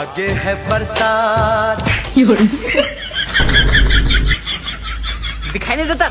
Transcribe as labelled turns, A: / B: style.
A: आगे है बरसात।
B: दिखाई नहीं देता।